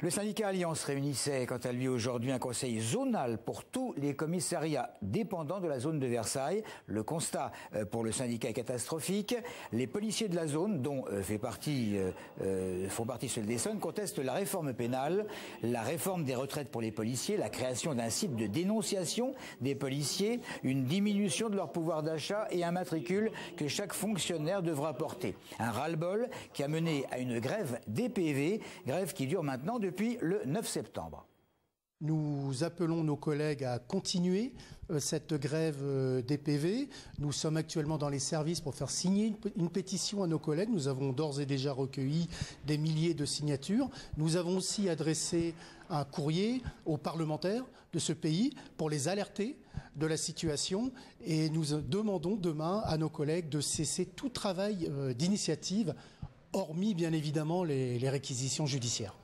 Le syndicat Alliance réunissait quant à lui aujourd'hui un conseil zonal pour tous les commissariats dépendants de la zone de Versailles. Le constat euh, pour le syndicat est catastrophique. Les policiers de la zone, dont euh, euh, font partie ceux de contestent la réforme pénale, la réforme des retraites pour les policiers, la création d'un site de dénonciation des policiers, une diminution de leur pouvoir d'achat et un matricule que chaque fonctionnaire devra porter. Un ras-le-bol qui a mené à une grève DPV, grève qui dure maintenant depuis le 9 septembre. Nous appelons nos collègues à continuer euh, cette grève euh, des PV. Nous sommes actuellement dans les services pour faire signer une pétition à nos collègues. Nous avons d'ores et déjà recueilli des milliers de signatures. Nous avons aussi adressé un courrier aux parlementaires de ce pays pour les alerter de la situation et nous demandons demain à nos collègues de cesser tout travail euh, d'initiative, hormis bien évidemment les réquisitions judiciaires.